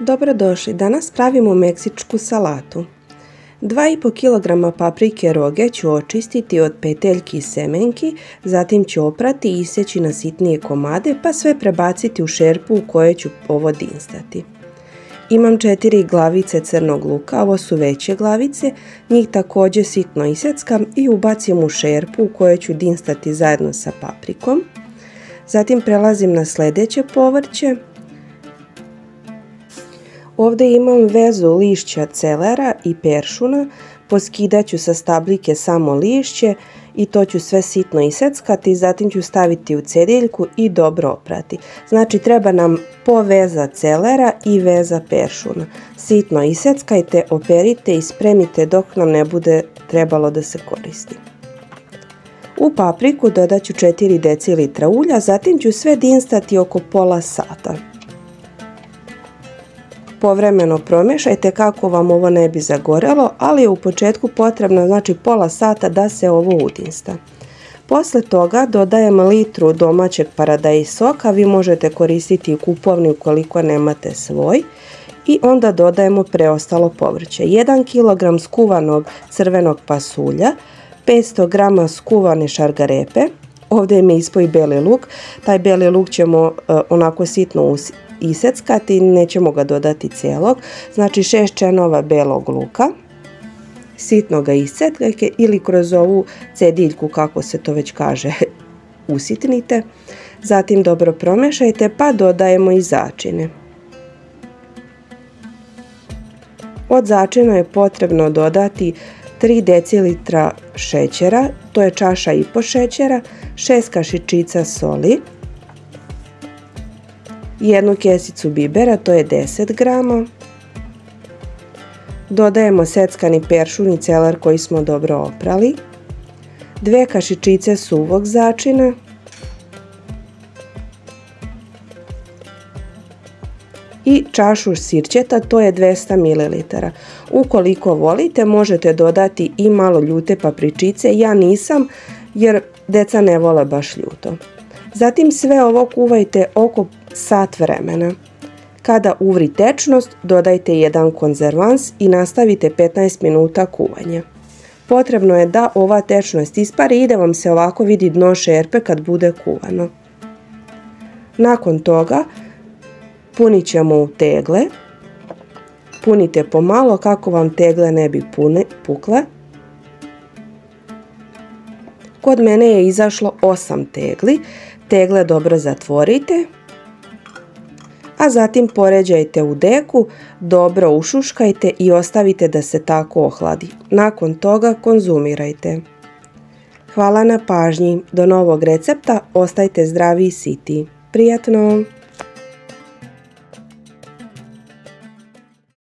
Dobrodošli, danas pravimo meksičku salatu. 2,5 kg paprike roge ću očistiti od peteljki i semenki, zatim ću oprati i isjeći na sitnije komade pa sve prebaciti u šerpu u kojoj ću ovo dinstati. Imam četiri glavice crnog luka, ovo su veće glavice, njih također sitno isjeckam i ubacim u šerpu u kojoj ću dinstati zajedno sa paprikom. Zatim prelazim na sljedeće povrće, Ovdje imam vezu lišća celera i peršuna, poskidat ću sa stablike samo lišće i to ću sve sitno iseckati, zatim ću staviti u cediljku i dobro oprati. Znači treba nam po veza celera i veza peršuna. Sitno iseckajte, operite i spremite dok nam ne bude trebalo da se koristi. U papriku dodat ću 4 decilitra ulja, zatim ću sve dinstati oko pola sata povremeno promješajte kako vam ovo ne bi zagorelo, ali je u početku potrebno znači pola sata da se ovo udinsta. Posle toga dodajem litru domaćeg paradaj soka, vi možete koristiti u kupovni ukoliko nemate svoj. I onda dodajemo preostalo povrće. 1 kg skuvanog crvenog pasulja, 500 g skuvane šargarepe, ovdje mi ispoji beli luk, taj beli luk ćemo e, onako sitno iseckati, nećemo ga dodati cijelog. Znači šest čenova belog luka, sitno ga iseckajte ili kroz ovu cediljku kako se to već kaže usitnite. Zatim dobro promešajte pa dodajemo i začine. Od začina je potrebno dodati 3 decilitra šećera, to je čaša i po šećera, 6 kašičica soli, jednu kesicu bibera, to je 10 grama. Dodajemo seckani peršun i celar koji smo dobro oprali. Dve kašičice suvog začina. I čašu sirćeta, to je 200 ml. Ukoliko volite možete dodati i malo ljute papričice, ja nisam jer deca ne vole baš ljuto. Zatim sve ovo kuvajte oko sat vremena. Kada uvri tečnost, dodajte jedan konzervans i nastavite 15 minuta kuvanja. Potrebno je da ova tečnost ispari i da vam se ovako vidi dno šerpe kad bude kuvano. Nakon toga punit ćemo u tegle. Punite pomalo kako vam tegle ne bi pukle. Kod mene je izašlo 8 tegli. Tegle dobro zatvorite a zatim poređajte u deku, dobro ušuškajte i ostavite da se tako ohladi. Nakon toga konzumirajte. Hvala na pažnji. Do novog recepta ostajte zdravi i siti. Prijatno!